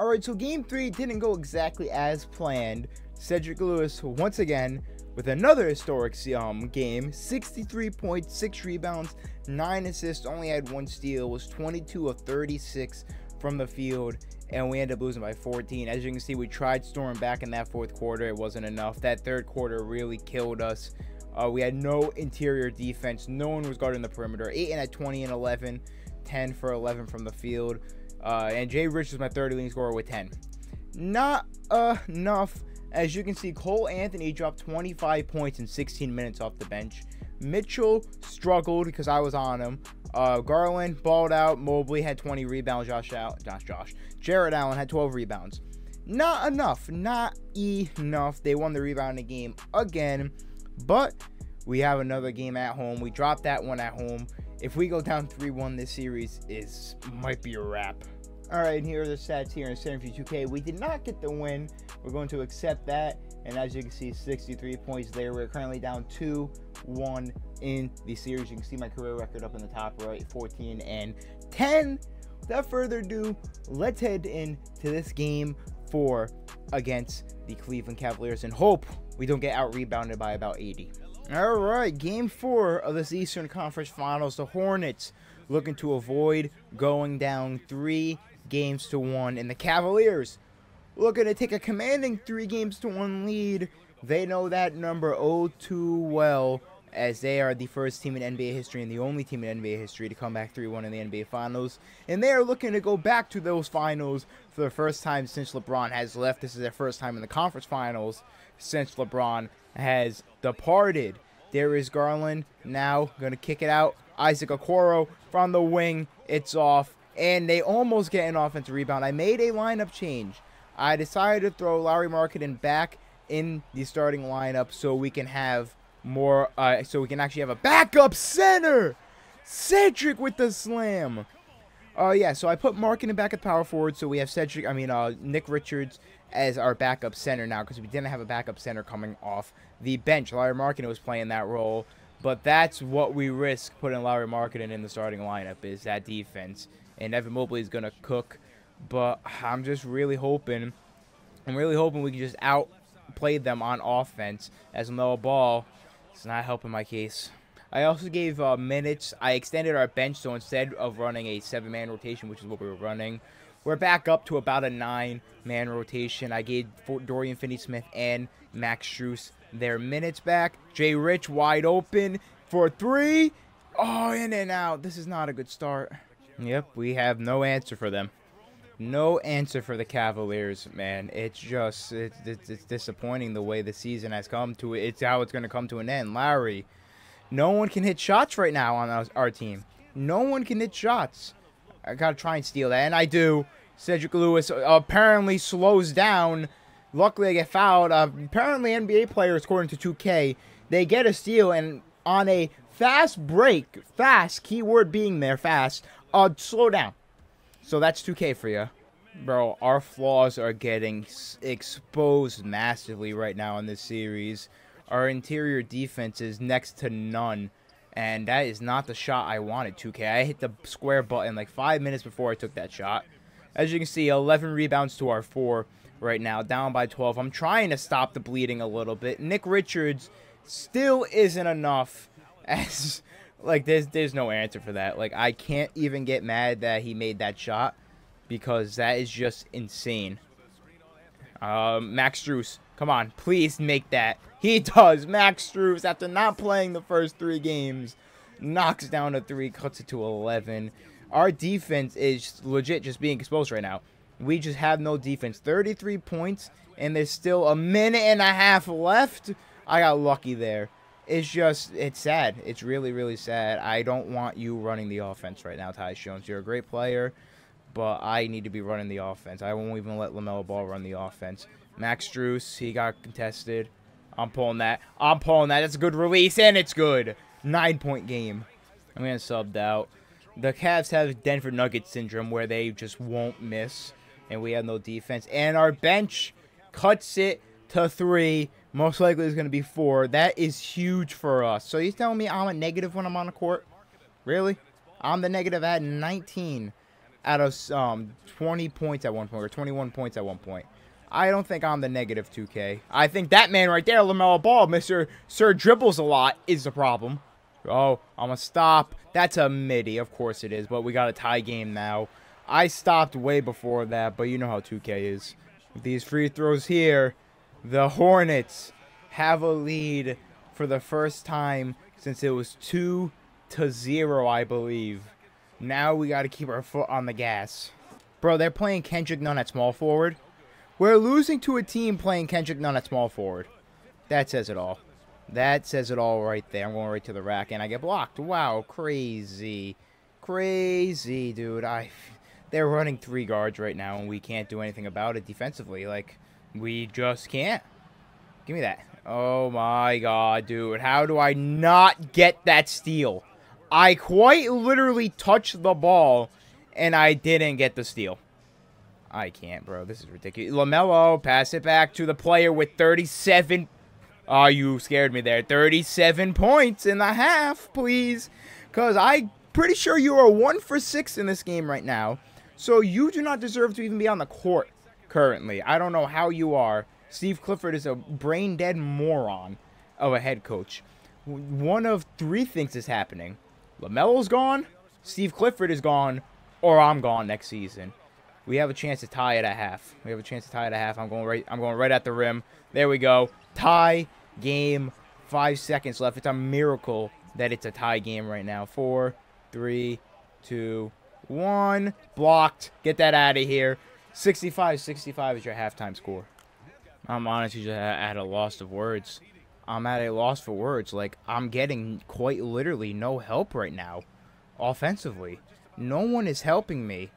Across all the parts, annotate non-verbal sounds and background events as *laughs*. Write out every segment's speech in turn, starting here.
Alright, so game three didn't go exactly as planned. Cedric Lewis, once again, with another historic um, game 63 points, 6 rebounds, 9 assists, only had one steal, was 22 of 36 from the field, and we ended up losing by 14. As you can see, we tried storming back in that fourth quarter, it wasn't enough. That third quarter really killed us. Uh, we had no interior defense, no one was guarding the perimeter. Ayton at 20 and 11, 10 for 11 from the field. Uh, and Jay Rich is my third leading scorer with 10. Not enough. As you can see, Cole Anthony dropped 25 points in 16 minutes off the bench. Mitchell struggled because I was on him. Uh, Garland balled out. Mobley had 20 rebounds. Josh out. Josh, Josh. Jarrett Allen had 12 rebounds. Not enough. Not enough. They won the rebounding game again. But we have another game at home. We dropped that one at home. If we go down 3-1, this series is might be a wrap. All right, here are the stats here in Center 2K. We did not get the win. We're going to accept that. And as you can see, 63 points there. We're currently down 2-1 in the series. You can see my career record up in the top right, 14 and 10. Without further ado, let's head into this game four against the Cleveland Cavaliers and hope we don't get out rebounded by about 80. All right, game four of this Eastern Conference Finals. The Hornets looking to avoid going down three games to one, and the Cavaliers looking to take a commanding three games to one lead. They know that number oh too well, as they are the first team in NBA history and the only team in NBA history to come back 3-1 in the NBA Finals. And they are looking to go back to those finals for the first time since LeBron has left. This is their first time in the conference finals since LeBron has departed. There is Garland now going to kick it out. Isaac Okoro from the wing. It's off. And they almost get an offensive rebound. I made a lineup change. I decided to throw Lauri Markkanen back in the starting lineup so we can have more, uh, so we can actually have a backup center. Cedric with the slam. Uh, yeah, so I put Markkanen back at power forward, so we have Cedric, I mean, uh, Nick Richards as our backup center now because we didn't have a backup center coming off the bench. Lauri Markkanen was playing that role, but that's what we risk putting Lauri Markkanen in the starting lineup is that defense. And Evan Mobley is going to cook, but I'm just really hoping, I'm really hoping we can just outplay them on offense as no Ball is not helping my case. I also gave uh, minutes. I extended our bench, so instead of running a seven-man rotation, which is what we were running, we're back up to about a nine-man rotation. I gave Dorian Finney-Smith and Max Strus their minutes back. Jay Rich wide open for three. Oh, in and out. This is not a good start. Yep, we have no answer for them. No answer for the Cavaliers, man. It's just, it's, it's, it's disappointing the way the season has come to it. It's how it's going to come to an end. Larry, no one can hit shots right now on our team. No one can hit shots. I got to try and steal that, and I do. Cedric Lewis apparently slows down. Luckily, I get fouled. Uh, apparently, NBA players, according to 2K, they get a steal, and on a fast break, fast, keyword being there, fast, uh, slow down. So that's 2K for you. Bro, our flaws are getting exposed massively right now in this series. Our interior defense is next to none. And that is not the shot I wanted, 2K. I hit the square button like five minutes before I took that shot. As you can see, 11 rebounds to our 4 right now, down by 12. I'm trying to stop the bleeding a little bit. Nick Richards still isn't enough *laughs* as like there's there's no answer for that. Like I can't even get mad that he made that shot because that is just insane. Um, Max Strus, come on, please make that. He *laughs* does. Max Strus, after not playing the first three games, knocks down a three, cuts it to 11 our defense is legit just being exposed right now. We just have no defense. 33 points, and there's still a minute and a half left. I got lucky there. It's just, it's sad. It's really, really sad. I don't want you running the offense right now, Tyus Jones. You're a great player, but I need to be running the offense. I won't even let LaMelo Ball run the offense. Max Strus, he got contested. I'm pulling that. I'm pulling that. It's a good release, and it's good. Nine-point game. I'm going to sub out the Cavs have Denver Nuggets syndrome where they just won't miss, and we have no defense. And our bench cuts it to three. Most likely it's going to be four. That is huge for us. So you telling me I'm a negative when I'm on the court? Really? I'm the negative at 19. out of um 20 points at one point or 21 points at one point. I don't think I'm the negative 2K. I think that man right there, LaMelo Ball, Mr. Sir Dribbles a lot, is the problem. Oh, I'm going to stop. That's a midi. Of course it is, but we got a tie game now. I stopped way before that, but you know how 2K is. With these free throws here, the Hornets have a lead for the first time since it was 2 to 0, I believe. Now we got to keep our foot on the gas. Bro, they're playing Kendrick Nunn at small forward. We're losing to a team playing Kendrick Nunn at small forward. That says it all. That says it all right there. I'm going right to the rack, and I get blocked. Wow, crazy. Crazy, dude. I, They're running three guards right now, and we can't do anything about it defensively. Like, we just can't. Give me that. Oh, my God, dude. How do I not get that steal? I quite literally touched the ball, and I didn't get the steal. I can't, bro. This is ridiculous. LaMelo, pass it back to the player with 37. Oh, you scared me there. 37 points in the half, please. Because I'm pretty sure you are 1 for 6 in this game right now. So you do not deserve to even be on the court currently. I don't know how you are. Steve Clifford is a brain-dead moron of a head coach. One of three things is happening. LaMelo's gone, Steve Clifford is gone, or I'm gone next season. We have a chance to tie it at half. We have a chance to tie it at half. I'm going right. I'm going right at the rim. There we go. Tie game. Five seconds left. It's a miracle that it's a tie game right now. Four, three, two, one. Blocked. Get that out of here. 65-65 is your halftime score. I'm honestly just at a loss of words. I'm at a loss for words. Like, I'm getting quite literally no help right now. Offensively. No one is helping me.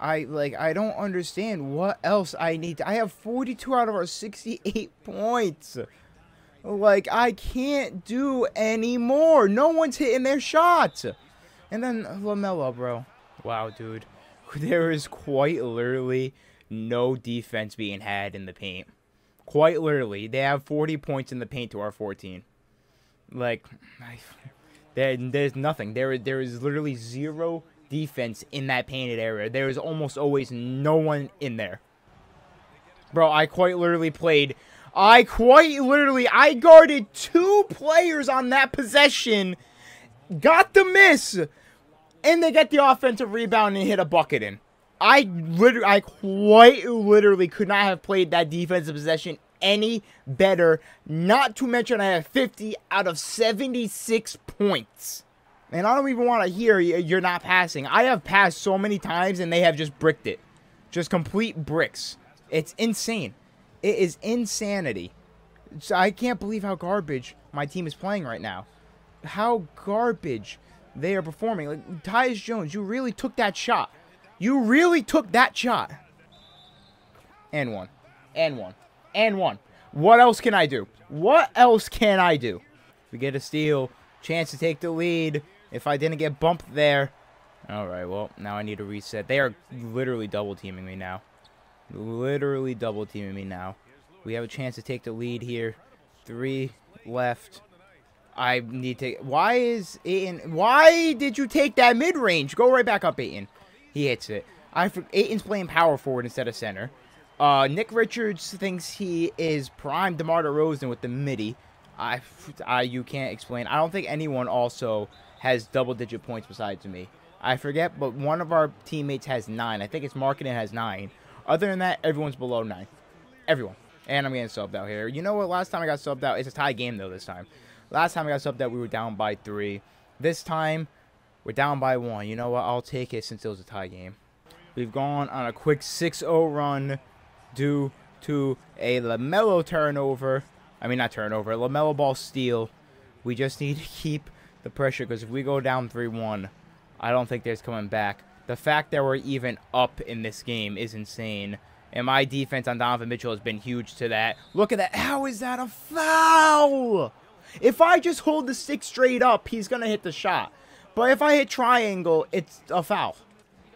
I like I don't understand what else I need. To, I have 42 out of our 68 *laughs* points. Like I can't do any more. No one's hitting their shots. And then LaMelo, bro. Wow, dude. *laughs* There is quite literally no defense being had in the paint. Quite literally, they have 40 points in the paint to our 14. Like, *sighs* there, there's nothing. There, there is literally zero defense in that painted area. There is almost always no one in there. Bro, I quite literally played... I quite literally... I guarded two players on that possession. Got the miss. And they get the offensive rebound and hit a bucket in. I literally... I quite literally could not have played that defensive possession any better. Not to mention I have 50 out of 76 points. And I don't even want to hear you're not passing. I have passed so many times and they have just bricked it. Just complete bricks. It's insane. It is insanity. I can't believe how garbage my team is playing right now. How garbage they are performing. Like, Tyus Jones, you really took that shot. You really took that shot. And one. And one. And one. What else can I do? What else can I do? We get a steal. Chance to take the lead. If I didn't get bumped there. Alright, well, now I need to reset. They are literally double teaming me now. Literally double teaming me now. We have a chance to take the lead here. Three left. I need to... Why is Ayton... Why did you take that mid-range? Go right back up, Ayton. He hits it. I Ayton's playing power forward instead of center. Uh, Nick Richards thinks he is prime DeMar DeRozan with the midi. I, I, you can't explain. I don't think anyone also has double-digit points besides me. I forget, but one of our teammates has nine. I think it's Markkanen has nine. Other than that, everyone's below nine. Everyone. And I'm getting subbed out here. You know what? Last time I got subbed out, it's a tie game, though, this time. Last time I got subbed out, we were down by three. This time, we're down by one. You know what? I'll take it since it was a tie game. We've gone on a quick 6-0 run due to a LaMelo turnover. I mean, not turnover. LaMelo ball steal. We just need to keep the pressure because if we go down 3-1, I don't think there's coming back. The fact that we're even up in this game is insane. And my defense on Donovan Mitchell has been huge to that. Look at that. How is that a foul? If I just hold the stick straight up, he's going to hit the shot. But if I hit triangle, it's a foul.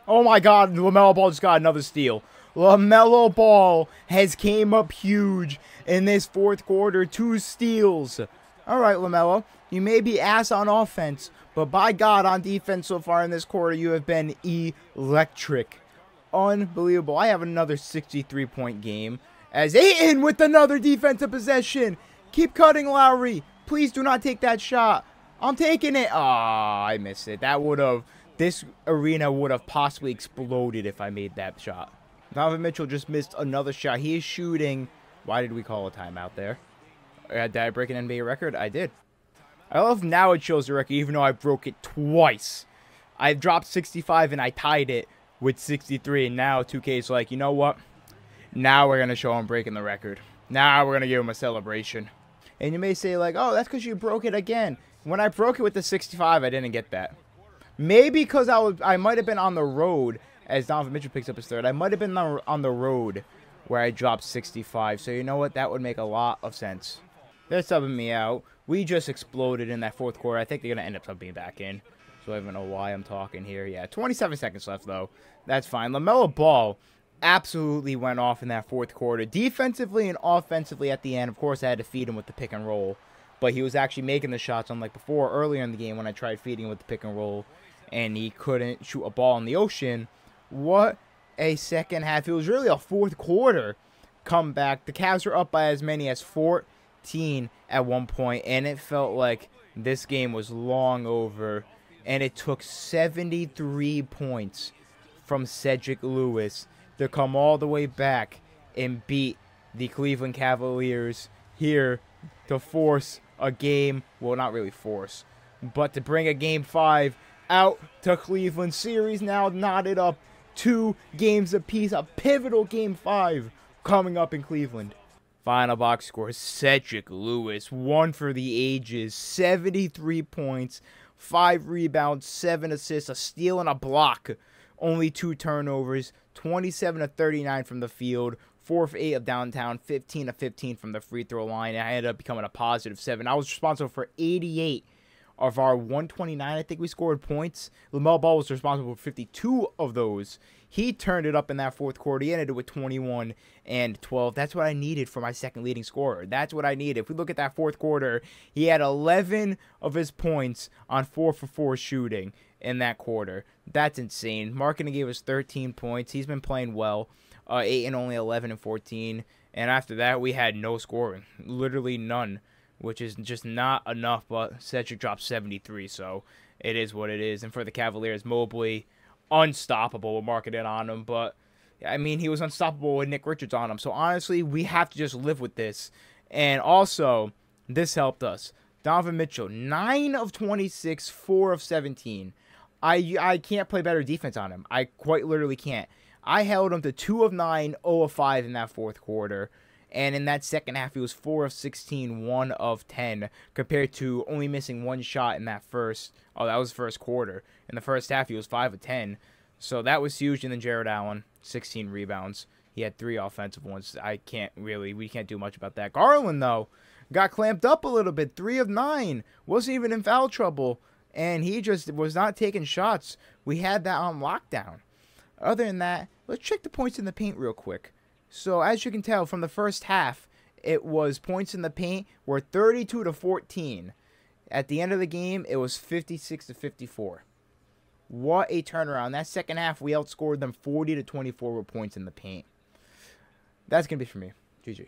Oh my god, LaMelo Ball just got another steal. LaMelo Ball has came up huge in this fourth quarter. Two steals. All right, LaMelo. You may be ass on offense, but by God, on defense so far in this quarter, you have been electric. Unbelievable. I have another 63 point game. As Ayton with another defensive possession. Keep cutting, Lauri. Please do not take that shot. I'm taking it. Ah, oh, I missed it. That would have, this arena would have possibly exploded if I made that shot. Donovan Mitchell just missed another shot. He is shooting. Why did we call a timeout there? Did I break an NBA record? I did. I love now it shows the record, even though I broke it twice. I dropped 65 and I tied it with 63, and now 2K is like, you know what? Now we're going to show him breaking the record. Now we're going to give him a celebration. And you may say, like, oh, that's because you broke it again. When I broke it with the 65, I didn't get that. Maybe because I was, I might have been on the road as Donovan Mitchell picks up his third. I might have been on the road where I dropped 65. So you know what? That would make a lot of sense. They're subbing me out. We just exploded in that fourth quarter. I think they're going to end up subbing back in. So I don't know why I'm talking here. Yeah, 27 seconds left, though. That's fine. LaMelo Ball absolutely went off in that fourth quarter. Defensively and offensively at the end. Of course, I had to feed him with the pick and roll. But he was actually making the shots, unlike before, earlier in the game when I tried feeding him with the pick and roll. And he couldn't shoot a ball in the ocean. What a second half. It was really a fourth quarter comeback. The Cavs were up by as many as 14 at one point, and it felt like this game was long over. And it took 73 points from Cedric Lewis to come all the way back and beat the Cleveland Cavaliers here to force a game. Well, not really force, but to bring a game five out to Cleveland. Series now knotted up two games apiece. A pivotal game five coming up in Cleveland. Final box score Cedric Lewis, one for the ages, 73 points, five rebounds, seven assists, a steal, and a block. Only two turnovers, 27 to 39 from the field, 4 of 8 of downtown, 15 to 15 from the free throw line. And I ended up becoming a positive 7. I was responsible for 88 of our 129, I think we scored points. LaMelo Ball was responsible for 52 of those. He turned it up in that fourth quarter. He ended it with 21 and 12. That's what I needed for my second leading scorer. That's what I needed. If we look at that fourth quarter, he had 11 of his points on 4 for 4 shooting in that quarter. That's insane. Markkanen gave us 13 points. He's been playing well. Uh, 8 and only 11 and 14. And after that, we had no scoring. Literally none which is just not enough. But Cedric dropped 73, so it is what it is. And for the Cavaliers, Mobley, unstoppable. We're marking it on him, but I mean, he was unstoppable with Nick Richards on him. So honestly, we have to just live with this. And also, this helped us. Donovan Mitchell, 9 of 26, 4 of 17. I, I can't play better defense on him. I quite literally can't. I held him to 2 of 9, 0 of 5 in that fourth quarter. And in that second half, he was 4 of 16, 1 of 10, compared to only missing one shot in that first. Oh, that was first quarter. In the first half, he was 5 of 10. So that was huge. And then Jarrett Allen, 16 rebounds. He had three offensive ones. I can't really, we can't do much about that. Garland, though, got clamped up a little bit. 3 of 9. Wasn't even in foul trouble. And he just was not taking shots. We had that on lockdown. Other than that, let's check the points in the paint real quick. So as you can tell from the first half, it was points in the paint were 32 to 14. At the end of the game, it was 56 to 54. What a turnaround. That second half, we outscored them 40 to 24 with points in the paint. That's going to be for me. GG.